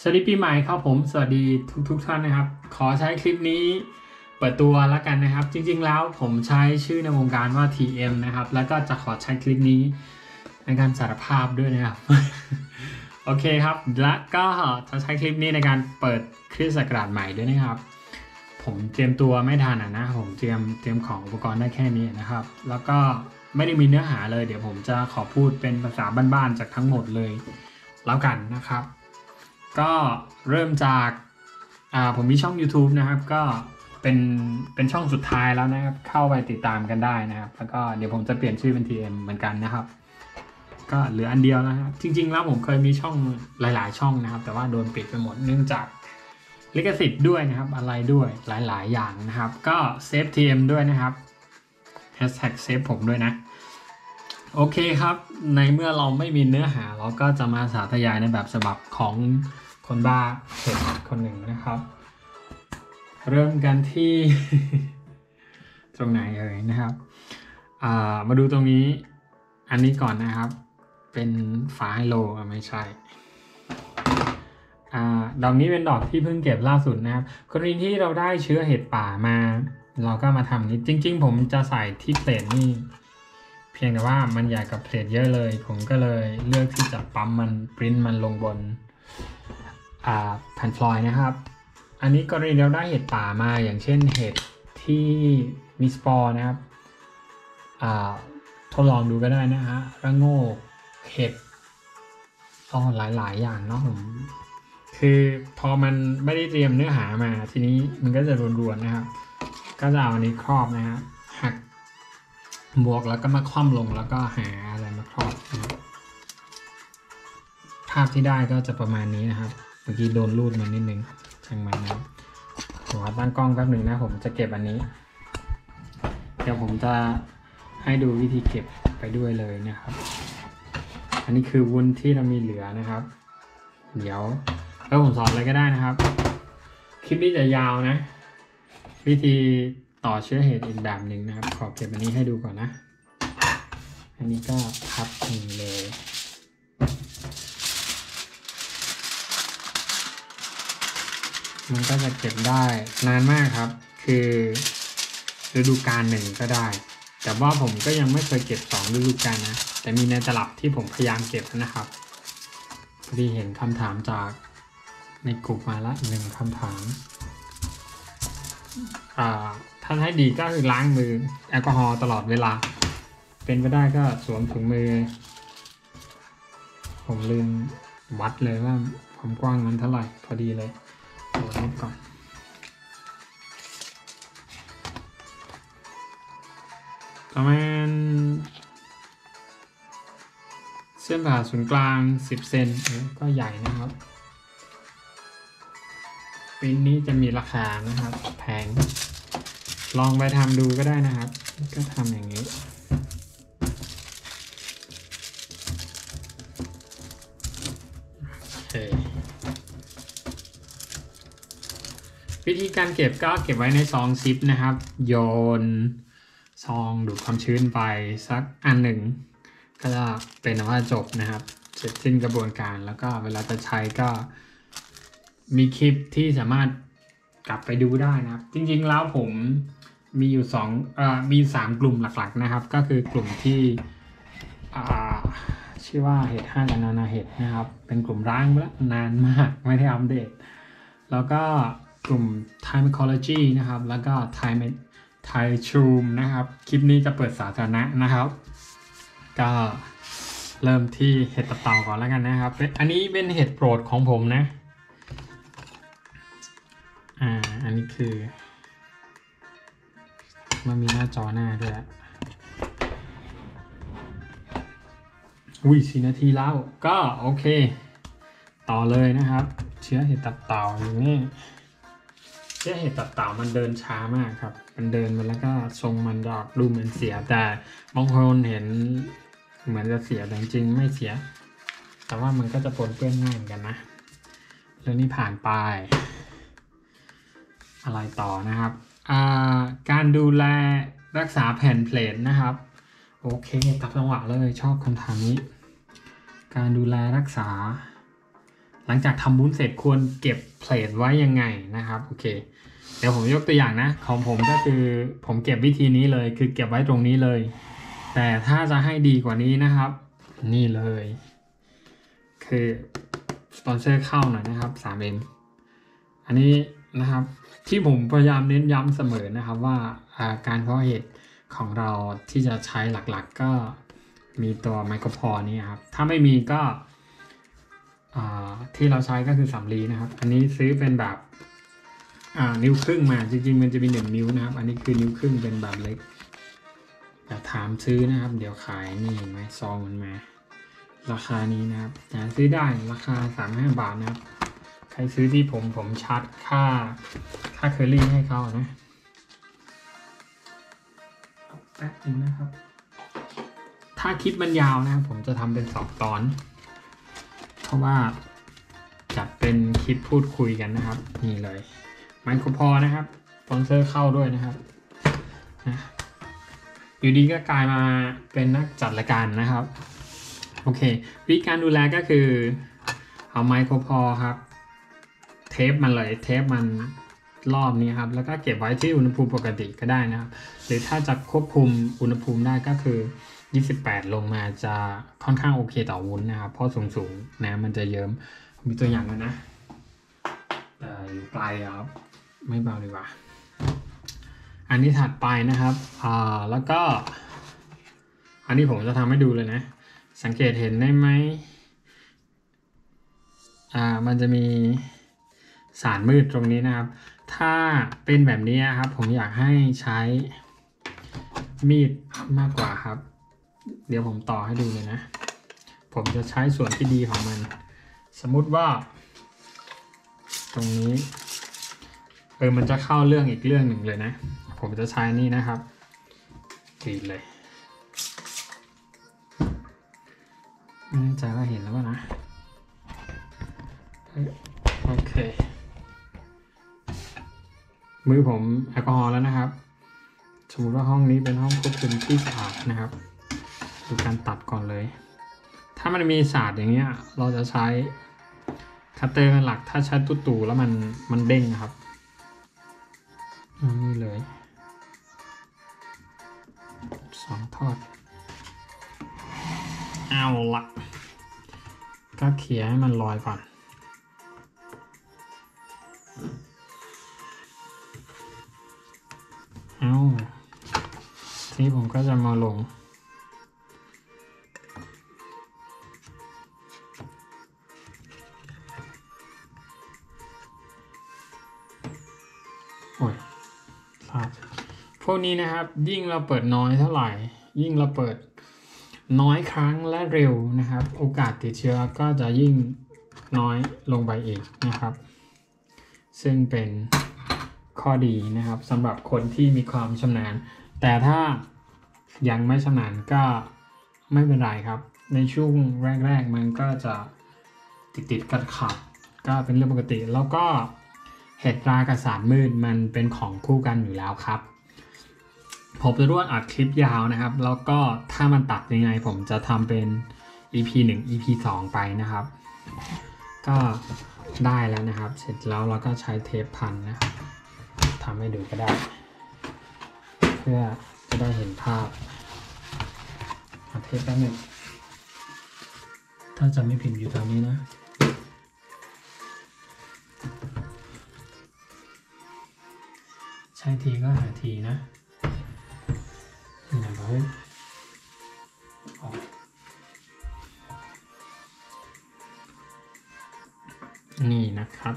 สวัสดีปีใหม่ครับผม สวัสดีทุกทุกท่านนะครับ ขอใช้คลิปนี้เปิดตัวแล้วกันนะครับ จริง ๆ แล้วผมใช้ชื่อในวงการว่า TM นะครับ แล้วก็จะขอใช้คลิปนี้ในการสารภาพด้วยนะครับ โอเคครับ และก็จะใช้คลิปนี้ในการเปิดคริสต์ศักราชใหม่ด้วยนะครับ ผมเตรียมตัวไม่ทันนะ ผมเตรียมเตรียมของอุปกรณ์ได้แค่นี้นะครับ แล้วก็ไม่ได้มีเนื้อหาเลย เดี๋ยวผมจะขอพูดเป็นภาษาบ้านๆจากทั้งหมดเลยแล้วกันนะครับ ก็เริ่มจากอ่าผมมีช่อง YouTube นะครับ ก็เป็นเป็นช่องสุดท้ายแล้วนะครับ เข้าไปติดตามกันได้นะครับ แล้วก็เดี๋ยวผมจะเปลี่ยนชื่อเป็น TM เหมือนกันนะครับ ก็เหลืออันเดียวนะครับจริง ๆ แล้วผมเคยมีช่องหลาย ๆ ช่องนะครับ แต่ว่าโดนปิดไปหมดเนื่องจากลิขสิทธิ์ด้วยนะครับ อะไรด้วยหลาย ๆ อย่างนะครับ ก็เซฟ TM ด้วยนะครับ Hashtag เซฟผมด้วยนะ โอเคครับ ในเมื่อเราไม่มีเนื้อหาเราก็จะมาสาธยายในแบบฉบับของ คนบ้าเผ็ดคนหนึ่งนะครับ เริ่มกันที่ ตรงไหนเอ่ยนะครับมาดูตรงนี้อันนี้ก่อนนะครับ เป็นฝาไฮโลไม่ใช่ดอกนี้เป็นดอกที่เพิ่งเก็บล่าสุดนะครับกรณีที่เราได้เชื้อเห็ดป่ามา เราก็มาทำนี้จริง ๆ ผมจะใส่ที่ plate นี่ เพียงแต่ว่ามันใหญ่กับ plate เยอะเลย ผมก็เลยเลือกที่จะปั๊มมันปริ้นมันลงบน แผ่นฟอยล์นะครับ อันนี้กรณีเราได้เห็ดป่ามาอย่างเช่นเห็ดที่มีสปอร์นะครับทดลองดูก็ได้นะฮะระโงกเห็ดอ๋อหลาย ๆ อย่างเนาะผมคือพอมันไม่ได้เตรียมเนื้อหามาทีนี้มันก็จะรวนๆนะครับ ก็จะเอาอันนี้ครอบนะฮะหักบวกแล้วก็มาคว่ำลงแล้วก็หาอะไรมาครอบนะภาพที่ได้ก็จะประมาณนี้นะครับ มื่อกี้โดนรูดมานิดนึงช่างมันนะผมขอตั้งกล้องแป๊บหนึ่งนะผมจะเก็บอันนี้ เดี๋ยวผมจะให้ดูวิธีเก็บไปด้วยเลยนะครับ อันนี้คือวุ้นที่เรามีเหลือนะครับ เดี๋ยวแล้วผมสอนอะไรก็ได้นะครับ คลิปนี้จะยาวนะ วิธีต่อเชื้อเห็ดอีกแบบหนึ่งนะครับ ขอเก็บอันนี้ให้ดูก่อนนะ อันนี้ก็พับหนึ่งเลย มันก็จะเก็บได้นานมากครับ คือฤดูกาลหนึ่งก็ได้ แต่ว่าผมก็ยังไม่เคยเก็บสองฤดูกาลนะ แต่มีในตลับที่ผมพยายามเก็บนะครับพอดีเห็นคำถามจากในกลุ่มมาละหนึ่งคำถามอ่าถ้าให้ดีก็คือล้างมือแอลกอฮอล์ตลอดเวลา เป็นไปได้ก็สวมถุงมือ ผมลืมวัดเลยว่าความกว้างมันเท่าไหร่พอดีเลย ตรวนิดก่อนประมาณเส้นผ่าศูนย์กลาง 10 เซนเออก็ใหญ่นะครับปีนี้จะมีราคานะครับ แพง ลองไปทำดูก็ได้นะครับ ก็ทำอย่างนี้ วิธีการเก็บก็เก็บไว้ในซองซิปนะครับ โยนซองดูดความชื้นไปสักอันหนึ่ง ก็จะเป็นว่าจบนะครับ เสร็จสิ้นกระบวนการแล้วก็เวลาจะใช้ก็มีคลิปที่สามารถกลับไปดูได้นะครับ จริงๆแล้วผมมีอยู่สองอ่อมีสามกลุ่มหลักๆนะครับ ก็คือกลุ่มที่อ่าชื่อว่าเห็ดห้ากับนานาเห็ดนะครับ เป็นกลุ่มร้างแล้วนานมากไม่ได้อัปเดต แล้วก็ กลุ่ม Time Ecology นะครับ แล้วก็ Time Thai Shroom นะครับ คลิปนี้จะเปิดสาธารณะนะครับ ก็เริ่มที่เห็ดตับเต่าก่อนแล้วกันนะครับ อันนี้เป็นเห็ดโปรดของผมนะ อ่า อันนี้คือ มันมีหน้าจอหน้าด้วยอะอุ้ยสีนาทีแล้ว ก็โอเค ต่อเลยนะครับ เชื้อเห็ดตับเต่าอย่างนี้ เชื้อเห็ดตับเต่ามันเดินช้ามากครับ มันเดินมาแล้วก็ทรงมันดอกดูเหมือนเสียแต่บางคนเห็นเหมือนจะเสียแต่จริงไม่เสีย แต่ว่ามันก็จะปนเปื้อนง่ายเหมือนกันนะเรื่องนี้ผ่านไป อะไรต่อนะครับาการดูแลรักษาแผ่นเพลทนะครับ โอเคตับจังหวะเลยชอบคำถามนี้ การดูแลรักษา หลังจากทำวุ้นเสร็จควรเก็บเพลทไว้ยังไงนะครับโอเค เดี๋ยวผมยกตัวอย่างนะ ของผมก็คือผมเก็บวิธีนี้เลย คือเก็บไว้ตรงนี้เลย แต่ถ้าจะให้ดีกว่านี้นะครับ นี่เลย คือสปอนเซอร์เข้าหน่อยนะครับ 3M อันนี้นะครับที่ผมพยายามเน้นย้ำเสมอนะครับว่าการเพาะเห็ดของเราที่จะใช้หลักๆก็มีตัวไมโครพอนี่ครับ ถ้าไม่มีก็ ที่เราใช้ก็คือสำลีนะครับ อันนี้ซื้อเป็นแบบนิ้วครึ่งมาจริง ๆ มันจะมีหนึ่งนิ้วนะครับ อันนี้คือนิ้วครึ่งเป็นแบบเล็กแต่ถามซื้อนะครับ เดี๋ยวขายนี่เห็นไหมซองมันมา ราคานี้นะครับหาซื้อได้ราคาสามห้าบาทนะครับ ใครซื้อที่ผมผมชาร์จค่าค่าเคอรี่ให้เขานะแป๊บนึงนะครับ ถ้าคลิปมันยาวนะครับผมจะทำเป็นสองตอน เพราะว่าจะเป็นคลิปพูดคุยกันนะครับ นี่เลยไมโครพอนะครับสปอนเซอร์เข้าด้วยนะครับนะอยู่ดีก็กลายมาเป็นนักจัดรายการนะครับ โอเค วิธีการดูแลก็คือ เอาไมโครพอครับ เทปมันเลยเทปมันรอบนี้ครับ แล้วก็เก็บไว้ที่อุณหภูมิปกติก็ได้นะครับ หรือถ้าจะควบคุมอุณหภูมิได้ก็คือ 28 ลงมาจะค่อนข้างโอเคต่อวุ้นนะครับ เพราะสูงๆน้ำมันจะเยิ้มมีตัวอย่างกันนะแต่อยู่ไกลครับ ไม่เบาดีกว่า อันนี้ถัดไปนะครับอ่าแล้วก็ อันนี้ผมจะทำให้ดูเลยนะ สังเกตเห็นได้ไหมอ่ามันจะมีสารมืดตรงนี้นะครับ ถ้าเป็นแบบนี้ครับ ผมอยากให้ใช้มีดมากกว่าครับ เดี๋ยวผมต่อให้ดูเลยนะ ผมจะใช้ส่วนที่ดีของมัน สมมุติว่า ตรงนี้ เออ มันจะเข้าเรื่องอีกเรื่องหนึ่งเลยนะ ผมจะใช้นี่นะครับตีเลยไม่แน่ใจว่าเห็นแล้วป่ะนะ โอเค มือผมแอลกอฮอล์แล้วนะครับ สมมติว่าห้องนี้เป็นห้องควบคุมที่สะอาดนะครับ ดูการตัดก่อนเลย ถ้ามันมีศาสตร์อย่างเงี้ย เราจะใช้คัตเตอร์เป็นหลัก ถ้าใช้ตุ๊ตู่แล้วมันมันเด้งครับนี่เลยสองทอด เอาละก็เขี่ยให้มันลอยก่อนเอาทีนี้ผมก็จะมาลง พวกนี้นะครับยิ่งเราเปิดน้อยเท่าไหร่ ยิ่งเราเปิดน้อยครั้งและเร็วนะครับ โอกาสติดเชื้อก็จะยิ่งน้อยลงไปอีกนะครับ ซึ่งเป็นข้อดีนะครับสำหรับคนที่มีความชำนาญ แต่ถ้ายังไม่ชำนาญก็ไม่เป็นไรครับ ในช่วงแรก ๆ มันก็จะติดติดขัดขัดก็เป็นเรื่องปกติ แล้วก็เห็ดรากับสารมืดมันเป็นของคู่กันอยู่แล้วครับ ผมจะร่วดอัดคลิปยาวนะครับ แล้วก็ถ้ามันตัดยังไง ผมจะทำเป็น EP 1 EP 2 ไปนะครับ ก็ได้แล้วนะครับ เสร็จแล้วเราก็ใช้เทปพันนะครับทำให้ดูก็ได้ เพื่อจะได้เห็นภาพเอาเทปแป๊บนึงถ้าจะไม่พิมพ์อยู่ตรงนี้นะใช้ทีก็หาทีนะายนี่นะครับ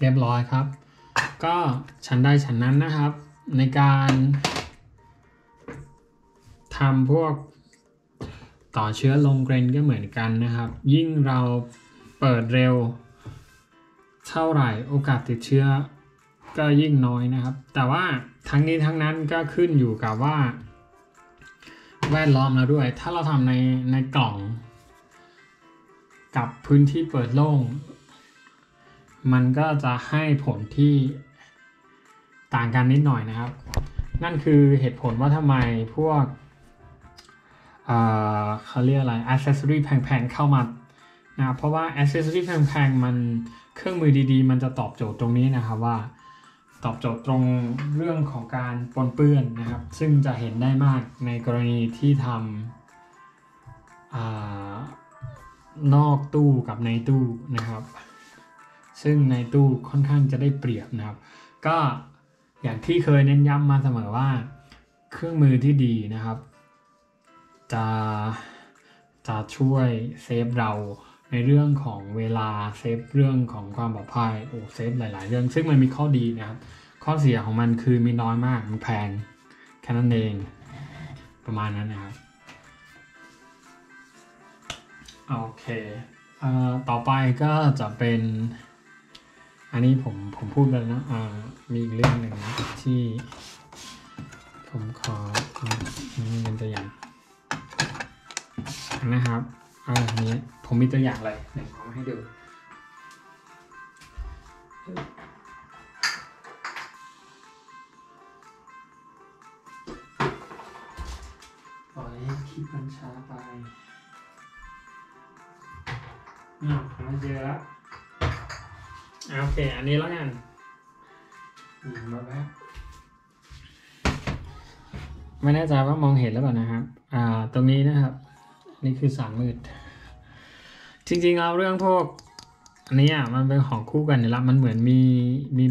เรียบร้อยครับ ก็ชั้นได้ชั้นนั้นนะครับ ในการ ทำพวกต่อเชื้อลงเกรนก็เหมือนกันนะครับ ยิ่งเราเปิดเร็ว เท่าไหร่โอกาสติดเชื้อก็ยิ่งน้อยนะครับ แต่ว่าทั้งนี้ทั้งนั้นก็ขึ้นอยู่กับว่า แวดล้อมเราด้วย ถ้าเราทำในในกล่อง กับพื้นที่เปิดโล่ง มันก็จะให้ผลที่ต่างกันนิดหน่อยนะครับ นั่นคือเหตุผลว่าทำไมพวก เขาเรียกอะไร accessory แพงๆ เข้ามานะครับเพราะว่า accessory แพงๆ มันเครื่องมือดีๆ มันจะตอบโจทย์ตรงนี้นะครับว่า ตอบโจทย์ตรงเรื่องของการปนเปื้อนนะครับ ซึ่งจะเห็นได้มากในกรณีที่ทำอนอกตู้กับในตู้นะครับ ซึ่งในตู้ค่อนข้างจะได้เปรียบนะครับ ก็อย่างที่เคยเน้นย้ำมาเสมอว่า เครื่องมือที่ดีนะครับ จะจะช่วยเซฟเราในเรื่องของเวลาเซฟเรื่องของความปลอดภัยโอ้เซฟหลาย ๆ เรื่อง ซึ่งมันมีข้อดีนะครับ ข้อเสียของมันคือมีน้อยมากมันแพงแค่นั้นเองประมาณนั้นนะครับโอเคเอ่อต่อไปก็จะเป็น อันนี้ผมผมพูดแล้วนะอ่ามีอีกเรื่องหนึ่งนะที่ผมขออ่านี่เป็นตัวอย่าง นะครับอ่าอันนี้ผมมีตัวอย่างเลยเดี๋ยวเอามาให้ดูปล่อยให้คลิปมันช้าไปอะผมมาเจอแล้วอะโอเค อันนี้แล้วกันหยิบมาแบบไม่แน่ใจว่ามองเห็นหรือเปล่านะครับ อ่า ตรงนี้นะครับ นี่คือสามมืด จริงๆเอาเรื่องพวกอันนี้อะมันเป็นของคู่กันนี่ละมันเหมือนมีมี